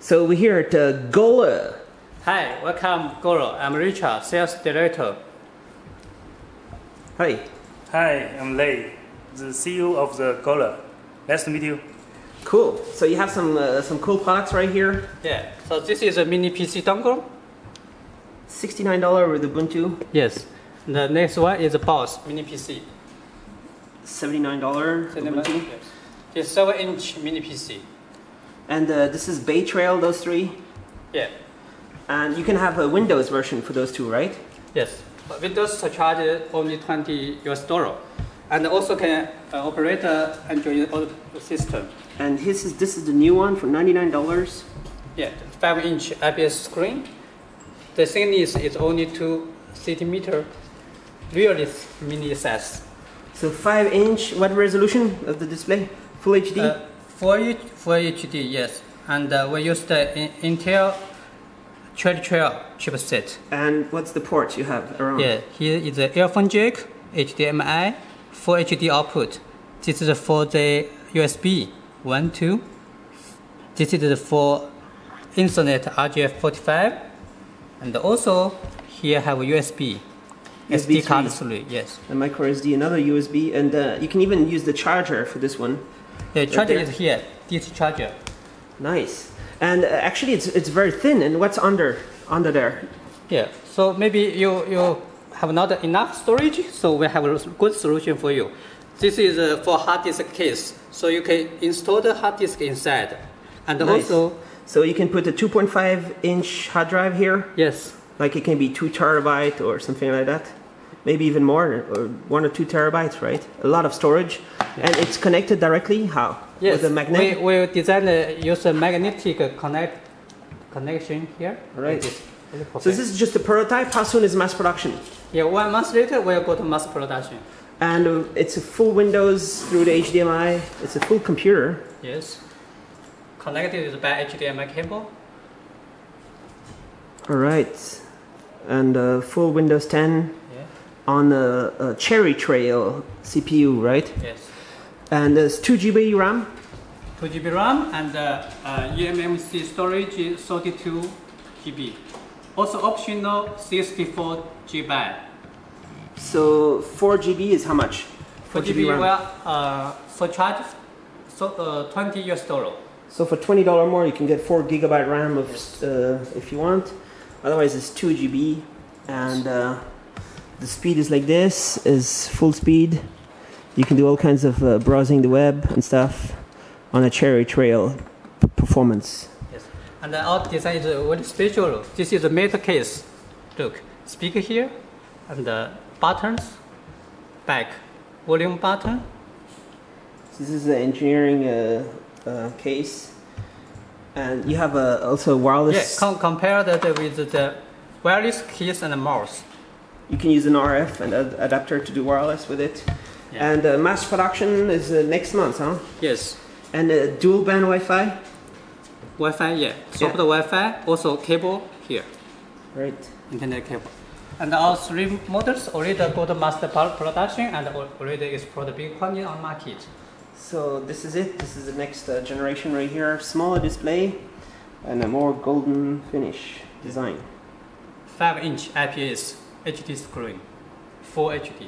So we're here at uh, Gole. Hi, welcome Gole. I'm Richard, Sales Director. Hi. Hi, I'm Lei, the CEO of the Gole. Nice to meet you. Cool. So you have some uh, some cool products right here. Yeah, so this is a mini PC dongle. Sixty-nine dollar with Ubuntu. Yes. The next one is a Boss mini PC. Seventy-nine dollar Ubuntu. Yes. It's 7 inch mini PC. And uh, this is Bay Trail. Those three. Yeah. And you can have a Windows version for those two, right? Yes. But Windows charge only 20 US dollar. And also can uh, operate uh, Android system. And this is this is the new one for ninety-nine dollars. Yeah, 5 inch IPS screen. The thing is it's only 2 centimeter. Really mini size. So five inch. What resolution of the display? Full HD. Uh, Full, H- full HD, yes. And uh, we use the in- Intel Trail Trail chipset. and what's the ports you have around? Yeah, here is the earphone jack, HDMI, full HD output. This is for the USB, one, two. This is for Ethernet RJ45. And also here have USB USB. SD card 3. three, yes. A micro SD, another USB, and uh, you can even use the charger for this one. The charger is here, DC charger. Nice. And uh, actually, it's it's very thin. And what's under under there? Yeah, so maybe you, you have not enough storage, so we have a good solution for you. This is uh, for hard disk case, so you can install the hard disk inside. And Nice. also, So you can put a 2.5 inch hard drive here, yes, like it can be two terabyte or something like that. Maybe even more, or one or two terabytes, right? A lot of storage, and it's connected directly. How? yes, With a magnet. we, we design uh, use a magnetic uh, connect connection here. Right. This. So this is just a prototype. How soon is mass production? yeah, one month later we'll go to mass production. And uh, it's a full Windows through the HDMI. It's a full computer. Yes, connected by HDMI cable. All right, and uh, full Windows 10 Yeah. on a, a Cherry Trail CPU, right? Yes. And there's two GB RAM. 2 GB RAM and uh, uh, eMMC storage is 32 GB. Also optional 64 GB. So 4 GB is how much? 4 4 GB well, uh, for charge, so uh, 20 US dollar. So for twenty dollar more, you can get four gigabyte RAM of uh, if you want. Otherwise, it's two GB, and uh, the speed is like this: is full speed. You can do all kinds of uh, browsing the web and stuff on a Cherry Trail performance. Yes. And the our design is uh, very special. This is a metal case. Look, speaker here, and uh, buttons, back, volume button. This is the engineering uh, uh, case, and you have a, also wireless. Yeah, com- compare that with the wireless keys and the mouse. You can use an RF and ad- adapter to do wireless with it. Yeah. And uh, mass production is uh, next month, huh? Yes. And uh, dual band Wi-Fi. Wi-Fi, yeah. Soft Wi-Fi, also cable here, Right. internet cable. And all three models already go to master production and al- already export big quantity on market. So this is it. This is the next uh, generation right here. Smaller display and a more golden finish design. 5 inch IPS HD screen, full HD.